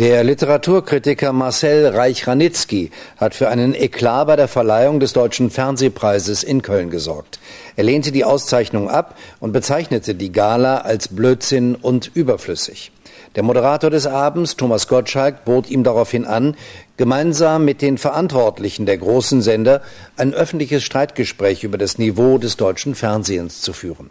Der Literaturkritiker Marcel Reich-Ranitzky hat für einen Eklat bei der Verleihung des Deutschen Fernsehpreises in Köln gesorgt. Er lehnte die Auszeichnung ab und bezeichnete die Gala als Blödsinn und überflüssig. Der Moderator des Abends, Thomas Gottschalk, bot ihm daraufhin an, gemeinsam mit den Verantwortlichen der großen Sender ein öffentliches Streitgespräch über das Niveau des deutschen Fernsehens zu führen.